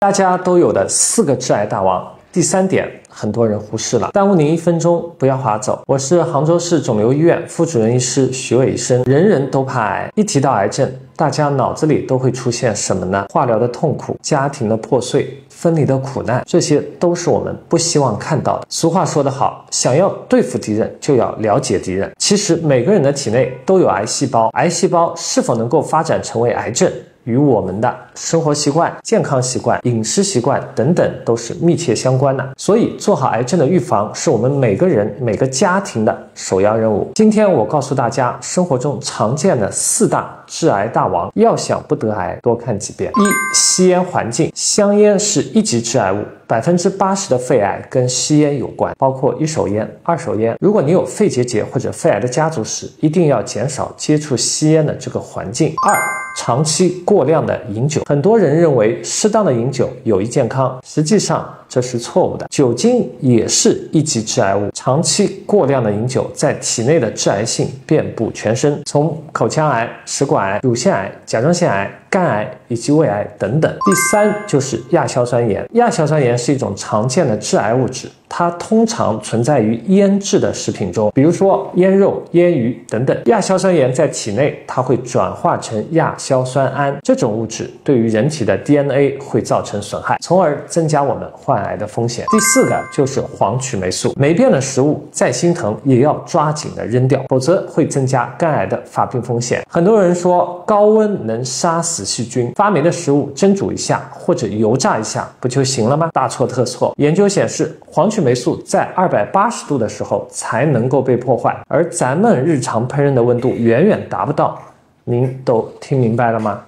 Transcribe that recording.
大家都有的四个致癌大王，第三点很多人忽视了，耽误您一分钟，不要划走。我是杭州市肿瘤医院副主任医师徐伟生。人人都怕癌，一提到癌症，大家脑子里都会出现什么呢？化疗的痛苦，家庭的破碎，分离的苦难，这些都是我们不希望看到的。俗话说得好，想要对付敌人，就要了解敌人。其实每个人的体内都有癌细胞，癌细胞是否能够发展成为癌症？与我们的生活习惯、健康习惯、饮食习惯等等都是密切相关的，所以做好癌症的预防是我们每个人、每个家庭的首要任务。今天我告诉大家，生活中常见的四大致癌大王，要想不得癌，多看几遍。一、吸烟环境，香烟是一级致癌物。百分之八十的肺癌跟吸烟有关，包括一手烟、二手烟。如果你有肺结节或者肺癌的家族史，一定要减少接触吸烟的这个环境。二、长期过量的饮酒，很多人认为适当的饮酒有益健康，实际上。这是错误的，酒精也是一级致癌物。长期过量的饮酒，在体内的致癌性遍布全身，从口腔癌、食管癌、乳腺癌、甲状腺癌、肝癌以及胃癌等等。第三就是亚硝酸盐，亚硝酸盐是一种常见的致癌物质。它通常存在于腌制的食品中，比如说腌肉、腌鱼等等。亚硝酸盐在体内，它会转化成亚硝酸胺，这种物质对于人体的 DNA 会造成损害，从而增加我们患癌的风险。第四个就是黄曲霉素，霉变的食物再心疼也要抓紧的扔掉，否则会增加肝癌的发病风险。很多人说高温能杀死死细菌，发霉的食物蒸煮一下或者油炸一下不就行了吗？大错特错。研究显示，黄曲霉素在二百八十度的时候才能够被破坏，而咱们日常烹饪的温度远远达不到。您都听明白了吗？